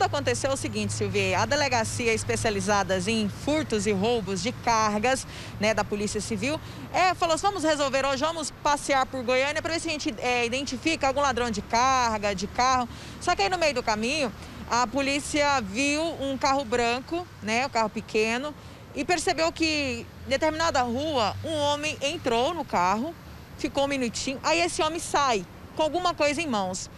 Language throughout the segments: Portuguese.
tudo aconteceu o seguinte, Silvia, a delegacia especializada em furtos e roubos de cargas, né, da Polícia Civil, é, falou assim, vamos resolver hoje, vamos passear por Goiânia para ver se a gente é, identifica algum ladrão de carga, de carro. Só que aí no meio do caminho, a polícia viu um carro branco, né, um carro pequeno, e percebeu que em determinada rua um homem entrou no carro, ficou um minutinho, aí esse homem sai com alguma coisa em mãos.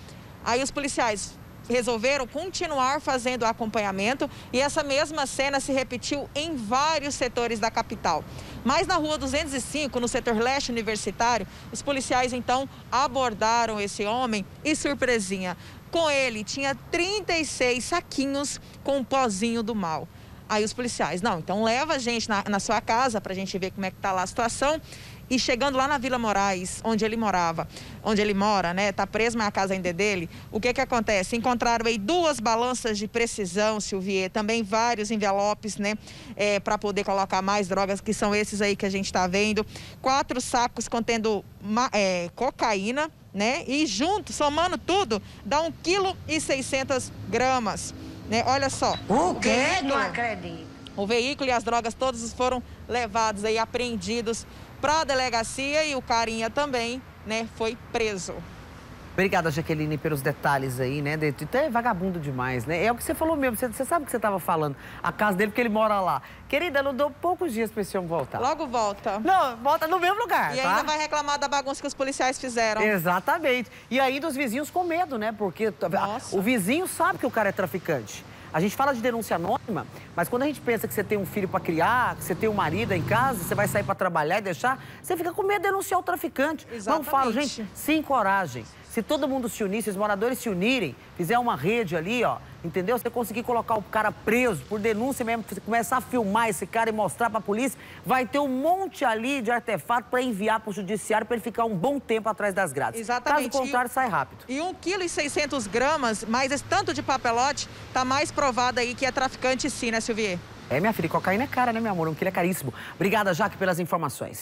Aí os policiais resolveram continuar fazendo o acompanhamento e essa mesma cena se repetiu em vários setores da capital. Mas na rua 205, no setor leste universitário, os policiais então abordaram esse homem e surpresinha. Com ele tinha 36 saquinhos com um pozinho do mal. Aí os policiais, não, então leva a gente na, na sua casa para a gente ver como é que está lá a situação. E chegando lá na Vila Moraes, onde ele morava, onde ele mora, né? Tá preso, mas a casa ainda é dele. O que que acontece? Encontraram aí duas balanças de precisão, Silvier, também vários envelopes, né? É, para poder colocar mais drogas, que são esses aí que a gente está vendo. Quatro sacos contendo é, cocaína, né? E junto, somando tudo, dá 1,6 kg 600 gramas. Né? Olha só. O quê? Não acredito. O veículo e as drogas todos foram levados aí, apreendidos para a delegacia e o carinha também, né, foi preso. Obrigada, Jaqueline, pelos detalhes aí, né? De, é vagabundo demais, né? É o que você falou mesmo, você, você sabe o que você estava falando. A casa dele, porque ele mora lá. Querida, não dou poucos dias para esse homem voltar. Logo volta. Não, volta no mesmo lugar, E tá? ainda vai reclamar da bagunça que os policiais fizeram. Exatamente. E ainda os vizinhos com medo, né? Porque Nossa. o vizinho sabe que o cara é traficante. A gente fala de denúncia anônima, mas quando a gente pensa que você tem um filho para criar, que você tem um marido em casa, você vai sair para trabalhar e deixar, você fica com medo de denunciar o traficante. Exatamente. Não falo, gente, se encorajem. Se todo mundo se unir, se os moradores se unirem, fizer uma rede ali, ó, entendeu? Você conseguir colocar o cara preso por denúncia mesmo, começar a filmar esse cara e mostrar pra polícia, vai ter um monte ali de artefato para enviar pro judiciário para ele ficar um bom tempo atrás das grades. Exatamente. Caso contrário, e, sai rápido. E 1,6 kg gramas, mais esse tanto de papelote, tá mais provado aí que é traficante sim, né, Silvier? É, minha filha, cocaína é cara, né, meu amor? Um quilo é caríssimo. Obrigada, Jaque, pelas informações.